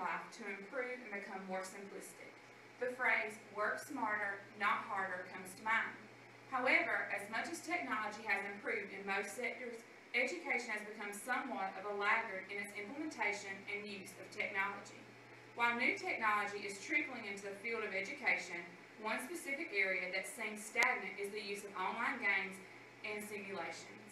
life to improve and become more simplistic. The phrase, work smarter, not harder, comes to mind. However, as much as technology has improved in most sectors, education has become somewhat of a laggard in its implementation and use of technology. While new technology is trickling into the field of education, one specific area that seems stagnant is the use of online games and simulations.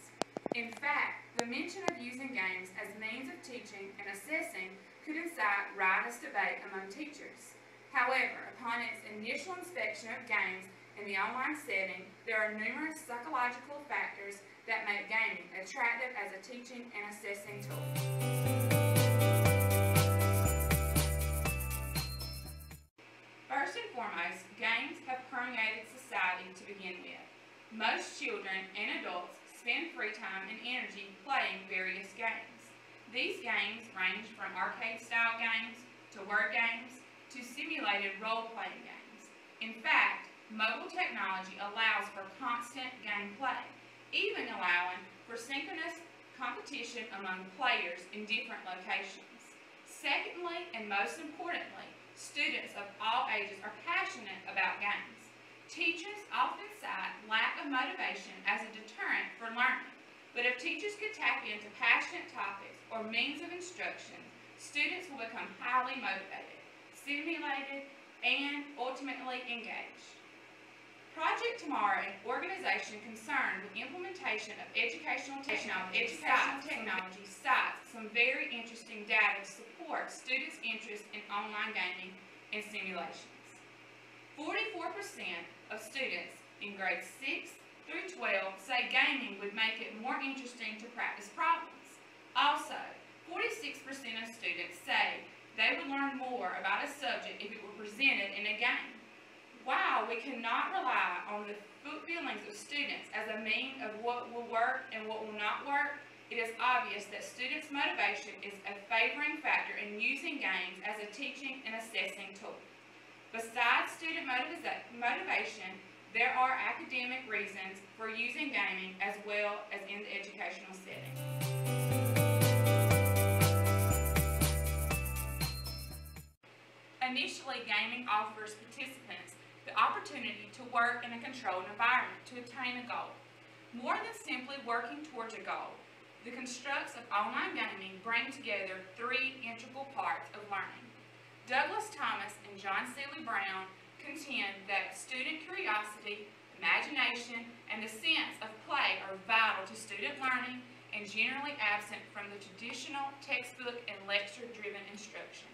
In fact, the mention of using games as means of teaching and assessing could incite riotous debate among teachers. However, upon its initial inspection of games in the online setting, there are numerous psychological factors that make gaming attractive as a teaching and assessing tool. First and foremost, games have permeated society to begin with. Most children and adults spend free time and energy playing various games. These games range from arcade-style games to word games to simulated role-playing games. In fact, mobile technology allows for constant gameplay, even allowing for synchronous competition among players in different locations. Secondly, and most importantly, students of all ages are passionate about games. Teachers often cite lack of motivation as a deterrent for learning, but if teachers could tap into passionate topics or means of instruction, students will become highly motivated, stimulated, and ultimately engaged. Project Tomorrow, an organization concerned with implementation of educational technology, educational technology cites some very interesting data to support students' interest in online gaming and simulations. 44% of students in grades 6 through 12 say gaming would make it more interesting to practice problems. Also, 46% of students say they would learn more about a subject if it were presented in a game. While we cannot rely on the feelings of students as a mean of what will work and what will not work, it is obvious that students' motivation is a favoring factor in using games as a teaching and assessing tool. Besides student motivation, there are academic reasons for using gaming as well as in the educational setting. Initially, gaming offers participants the opportunity to work in a controlled environment to attain a goal. More than simply working towards a goal, the constructs of online gaming bring together three integral parts of learning. Douglas Thomas and John Seely Brown contend that student curiosity, imagination, and the sense of play are vital to student learning and generally absent from the traditional textbook and lecture-driven instruction.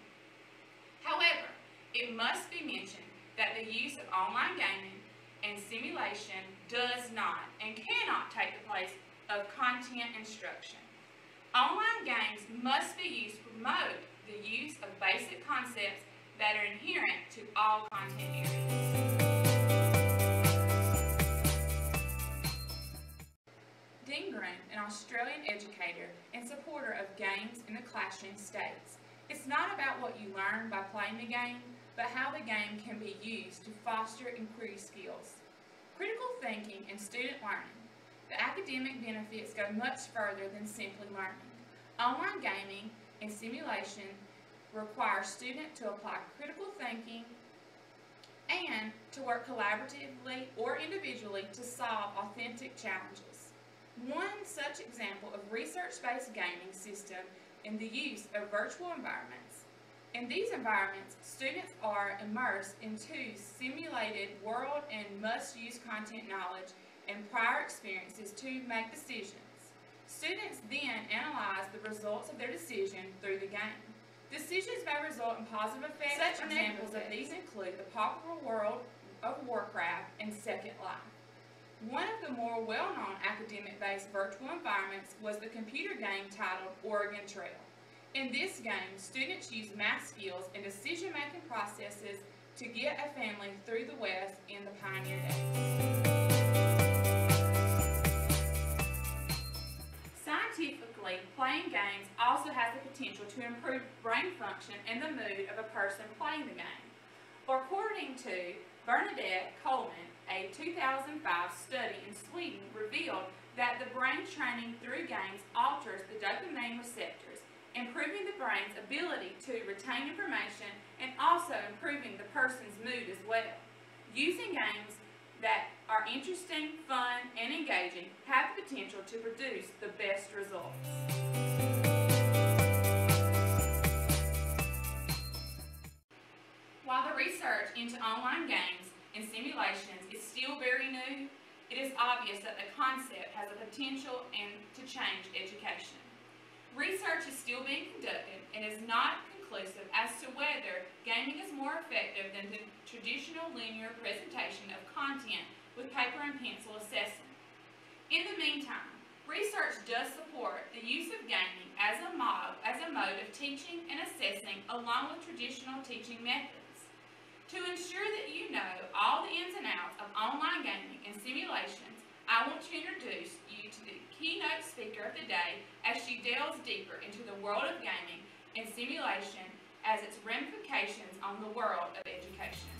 However, it must be mentioned that the use of online gaming and simulation does not and cannot take the place of content instruction. Online games must be used to promote the use of basic concepts that are inherent to all content areas. Dean an Australian educator and supporter of games in the classroom states, it's not about what you learn by playing the game, but how the game can be used to foster inquiry skills. Critical thinking and student learning. The academic benefits go much further than simply learning. Online gaming and simulation require students to apply critical thinking and to work collaboratively or individually to solve authentic challenges. One such example of research-based gaming system in the use of virtual environments in these environments, students are immersed into simulated world and must use content knowledge and prior experiences to make decisions. Students then analyze the results of their decision through the game. Decisions may result in positive effects. Such examples of these include the popular world of Warcraft and Second Life. One of the more well-known academic-based virtual environments was the computer game titled Oregon Trail. In this game, students use math skills and decision-making processes to get a family through the West in the pioneer days. Playing games also has the potential to improve brain function and the mood of a person playing the game. According to Bernadette Coleman, a 2005 study in Sweden revealed that the brain training through games alters the dopamine receptors improving the brain's ability to retain information and also improving the person's mood as well. Using games that are interesting, fun, and engaging have the potential to produce the best results. Simulations is still very new, it is obvious that the concept has the potential and to change education. Research is still being conducted and is not conclusive as to whether gaming is more effective than the traditional linear presentation of content with paper and pencil assessment. In the meantime, research does support the use of gaming as a, mod, as a mode of teaching and assessing along with traditional teaching methods. To ensure that you know all the ins and outs of online gaming and simulations, I want to introduce you to the keynote speaker of the day as she delves deeper into the world of gaming and simulation as its ramifications on the world of education.